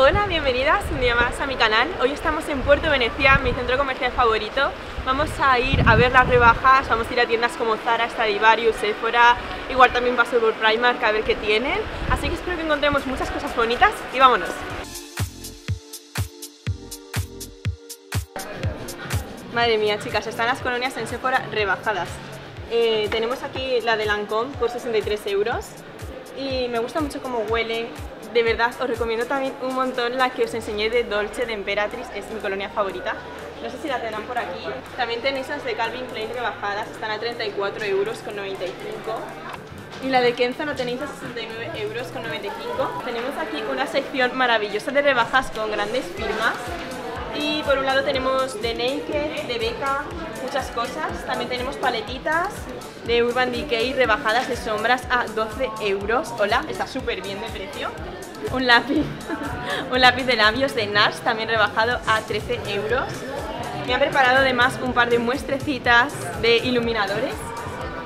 Hola, bienvenidas un día más a mi canal. Hoy estamos en Puerto Venecia, mi centro comercial favorito. Vamos a ir a ver las rebajas, vamos a ir a tiendas como Zara, Stradivarius, Sephora, igual también paso por Primark a ver qué tienen. Así que espero que encontremos muchas cosas bonitas y vámonos. Madre mía, chicas, están las colonias en Sephora rebajadas. Eh, tenemos aquí la de Lancôme por 63 euros y me gusta mucho cómo huele. De verdad, os recomiendo también un montón la que os enseñé de Dolce de Emperatriz, es mi colonia favorita. No sé si la tendrán por aquí. También tenéis las de Calvin Klein rebajadas, están a 34 euros con 95. Y la de Kenzo lo tenéis a 69 euros con 95. Tenemos aquí una sección maravillosa de rebajas con grandes firmas. Y por un lado tenemos de Naked, de Becca, muchas cosas. También tenemos paletitas de Urban Decay rebajadas de sombras a 12 euros. Hola, está súper bien de precio. Un lápiz, un lápiz de labios de NARS también rebajado a 13 euros. Me ha preparado además un par de muestrecitas de iluminadores.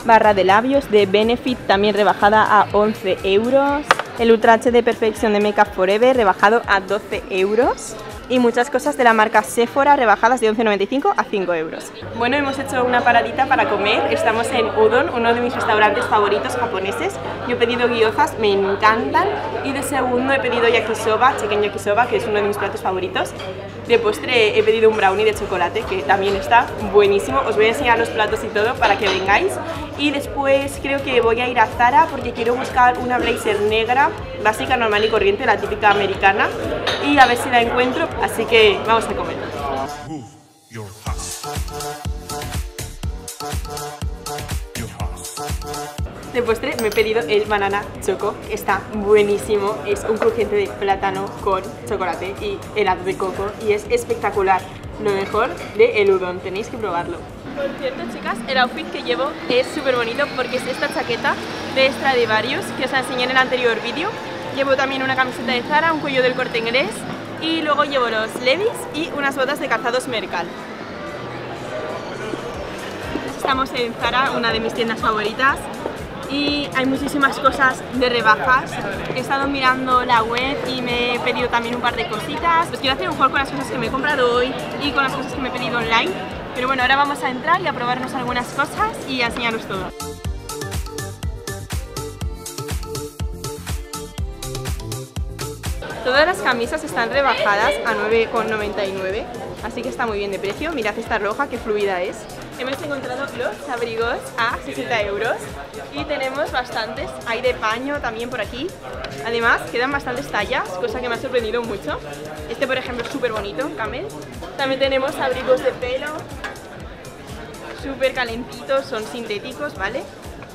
Barra de labios de Benefit también rebajada a 11 euros. El Ultra HD Perfection de Makeup Forever rebajado a 12 euros y muchas cosas de la marca Sephora rebajadas de 11,95 a 5 euros. Bueno, hemos hecho una paradita para comer. Estamos en Udon, uno de mis restaurantes favoritos japoneses. Yo he pedido gyozas, me encantan. Y de segundo he pedido yakisoba, chicken yakisoba, que es uno de mis platos favoritos. De postre he pedido un brownie de chocolate, que también está buenísimo. Os voy a enseñar los platos y todo para que vengáis. Y después creo que voy a ir a Zara porque quiero buscar una blazer negra, básica, normal y corriente, la típica americana. Y a ver si la encuentro Así que vamos a comer. De postre me he pedido el banana choco, está buenísimo, es un crujiente de plátano con chocolate y helado de coco y es espectacular, lo mejor de el udon, tenéis que probarlo. Por cierto chicas, el outfit que llevo es súper bonito porque es esta chaqueta de Stradivarius que os enseñé en el anterior vídeo. Llevo también una camiseta de Zara, un cuello del corte inglés y luego llevo los Levis y unas botas de calzados Mercal. Estamos en Zara, una de mis tiendas favoritas y hay muchísimas cosas de rebajas. He estado mirando la web y me he pedido también un par de cositas. Os quiero hacer un con las cosas que me he comprado hoy y con las cosas que me he pedido online. Pero bueno, ahora vamos a entrar y a probarnos algunas cosas y a enseñaros todo. Todas las camisas están rebajadas a 9,99, así que está muy bien de precio. Mirad esta roja, qué fluida es. Hemos encontrado los abrigos a 60 euros y tenemos bastantes. Hay de paño también por aquí. Además, quedan bastantes tallas, cosa que me ha sorprendido mucho. Este, por ejemplo, es súper bonito, camel. También tenemos abrigos de pelo, súper calentitos, son sintéticos, ¿vale?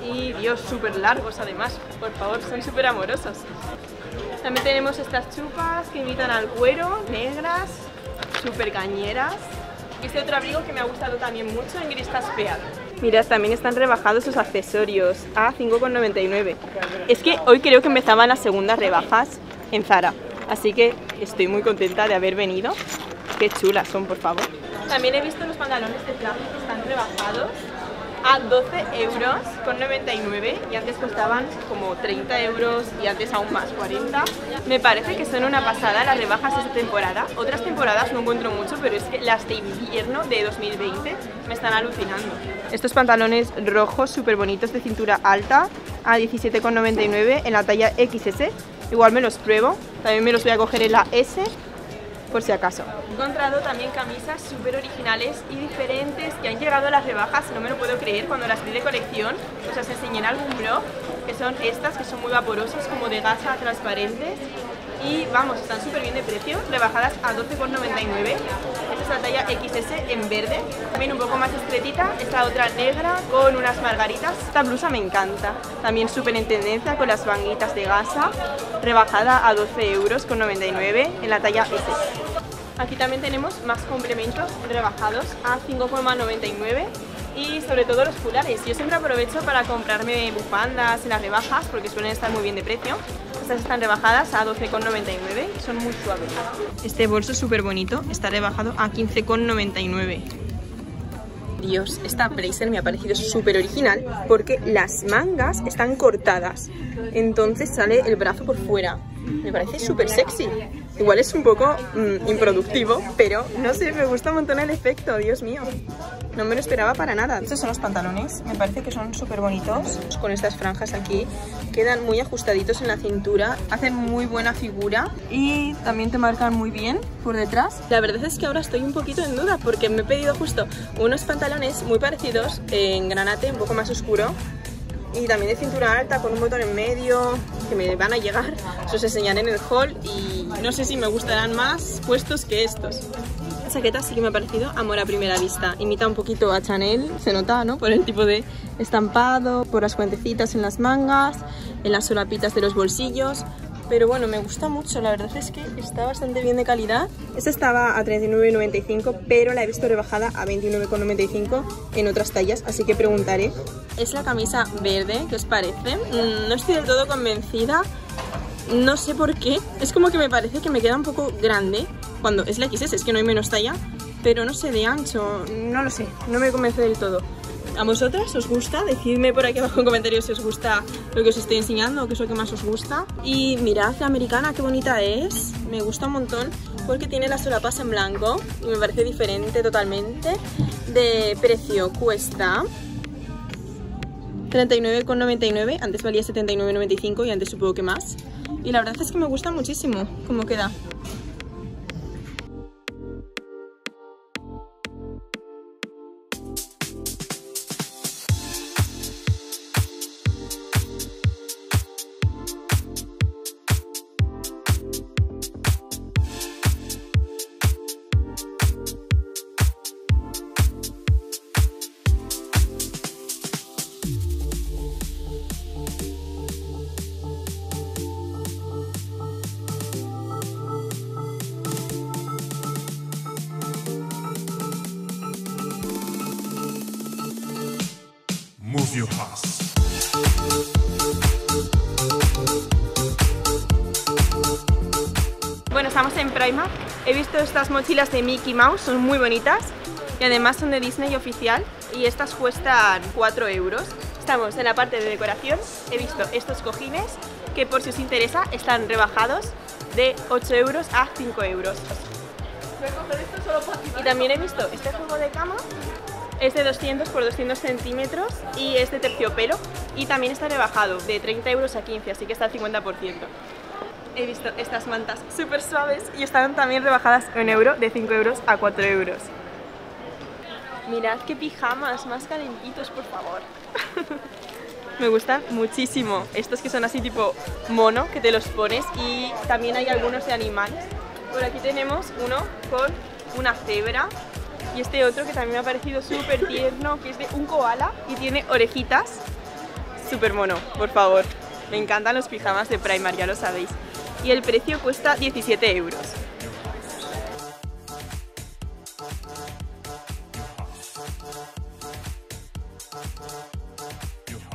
Y, Dios, súper largos además. Por favor, son súper amorosos. También tenemos estas chupas que imitan al cuero, negras, súper cañeras. Este otro abrigo que me ha gustado también mucho en gris taspeado. Mirad, también están rebajados sus accesorios a 5,99. Es que hoy creo que empezaban las segundas rebajas en Zara. Así que estoy muy contenta de haber venido. Qué chulas son, por favor. También he visto los pantalones de traje que están rebajados a 12 euros con 99 y antes costaban como 30 euros y antes aún más, 40. Me parece que son una pasada las rebajas esta temporada. Otras temporadas no encuentro mucho, pero es que las de invierno de 2020 me están alucinando. Estos pantalones rojos súper bonitos de cintura alta a 17,99 en la talla XS. Igual me los pruebo, también me los voy a coger en la S por si acaso. He encontrado también camisas súper originales y diferentes que han llegado a las rebajas, no me lo puedo creer, cuando las vi de colección, o sea, se enseñé en algún blog, que son estas, que son muy vaporosas, como de gasa transparentes, y vamos, están súper bien de precio, rebajadas a 12,99. Esta es la talla XS en verde, también un poco más estretita, esta otra negra con unas margaritas. Esta blusa me encanta, también súper en tendencia con las banguitas de gasa, rebajada a 12 euros con 99 en la talla S. Aquí también tenemos más complementos rebajados a 5,99 y sobre todo los fulares. Yo siempre aprovecho para comprarme bufandas en las rebajas porque suelen estar muy bien de precio. Estas están rebajadas a 12,99 son muy suaves. Este bolso es súper bonito, está rebajado a 15,99. Dios, esta blazer me ha parecido súper original porque las mangas están cortadas, entonces sale el brazo por fuera. Me parece súper sexy. Igual es un poco mm, improductivo, pero no sé, me gusta un montón el efecto, Dios mío. No me lo esperaba para nada. Estos son los pantalones, me parece que son súper bonitos. Con estas franjas aquí, quedan muy ajustaditos en la cintura, hacen muy buena figura y también te marcan muy bien por detrás. La verdad es que ahora estoy un poquito en duda porque me he pedido justo unos pantalones muy parecidos en granate, un poco más oscuro, y también de cintura alta con un botón en medio que me van a llegar, os enseñaré en el haul y no sé si me gustarán más puestos que estos chaqueta sí que me ha parecido amor a primera vista. Imita un poquito a Chanel, se nota, ¿no? Por el tipo de estampado, por las cuentecitas en las mangas, en las solapitas de los bolsillos. Pero bueno, me gusta mucho, la verdad es que está bastante bien de calidad. Esta estaba a 39,95, pero la he visto rebajada a 29,95 en otras tallas, así que preguntaré. Es la camisa verde, ¿qué os parece? Mm, no estoy del todo convencida, no sé por qué. Es como que me parece que me queda un poco grande cuando es la XS, es que no hay menos talla, pero no sé de ancho, no lo sé, no me convence del todo. ¿A vosotras os gusta? Decidme por aquí abajo en comentarios si os gusta lo que os estoy enseñando o qué es lo que más os gusta. Y mirad la americana, qué bonita es. Me gusta un montón porque tiene las solapas en blanco y me parece diferente totalmente. De precio cuesta 39,99, antes valía 79,95 y antes supongo que más. Y la verdad es que me gusta muchísimo cómo queda. Bueno, estamos en Primark. He visto estas mochilas de Mickey Mouse, son muy bonitas y además son de Disney oficial y estas cuestan 4 euros. Estamos en la parte de decoración, he visto estos cojines que por si os interesa están rebajados de 8 euros a 5 euros. Y también he visto este juego de cama es de 200 por 200 centímetros y es de terciopelo y también está rebajado de 30 euros a 15, así que está al 50%. He visto estas mantas súper suaves y están también rebajadas un euro, de 5 euros a 4 euros. Mirad qué pijamas más calentitos, por favor. Me gustan muchísimo. Estos que son así tipo mono, que te los pones y también hay algunos de animales. Por aquí tenemos uno con una cebra y este otro que también me ha parecido súper tierno, que es de un koala y tiene orejitas. Súper mono, por favor. Me encantan los pijamas de Primark, ya lo sabéis. Y el precio cuesta 17 euros.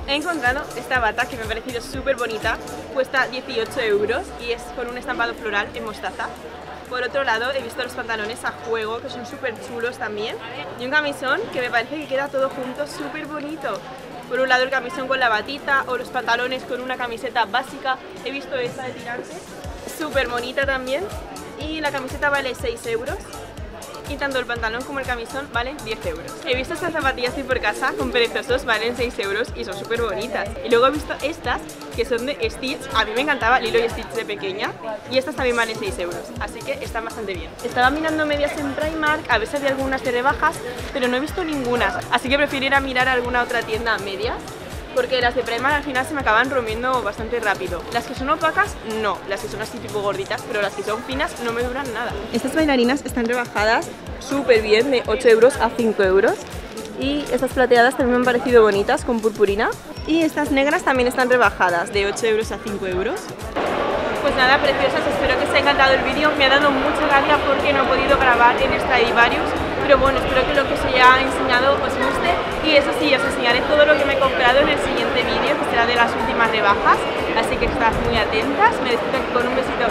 He encontrado esta bata que me ha parecido súper bonita, cuesta 18 euros y es con un estampado floral en mostaza. Por otro lado, he visto los pantalones a juego, que son súper chulos también. Y un camisón que me parece que queda todo junto súper bonito. Por un lado el camisón con la batita o los pantalones con una camiseta básica. He visto esta de tirantes, súper bonita también. Y la camiseta vale 6 euros y tanto el pantalón como el camisón valen 10 euros. He visto estas zapatillas de por casa con perezosos, valen 6 euros y son súper bonitas. Y luego he visto estas que son de Stitch, a mí me encantaba Lilo y Stitch de pequeña y estas también valen 6 euros, así que están bastante bien. Estaba mirando medias en Primark, a ver si había algunas de rebajas, pero no he visto ninguna, así que prefiero ir a mirar alguna otra tienda a medias porque las de Primark al final se me acaban rompiendo bastante rápido. Las que son opacas, no. Las que son así tipo gorditas, pero las que son finas no me duran nada. Estas bailarinas están rebajadas súper bien, de 8 euros a 5 euros. Y estas plateadas también me han parecido bonitas, con purpurina. Y estas negras también están rebajadas, de 8 euros a 5 euros. Pues nada, preciosas, espero que os haya encantado el vídeo. Me ha dado mucha rabia porque no he podido grabar en Stradivarius pero bueno, espero que lo que os haya enseñado os guste. Y eso sí, os enseñaré todo lo que me he comprado en el siguiente vídeo que será de las últimas rebajas. Así que estad muy atentas, me despido con un besito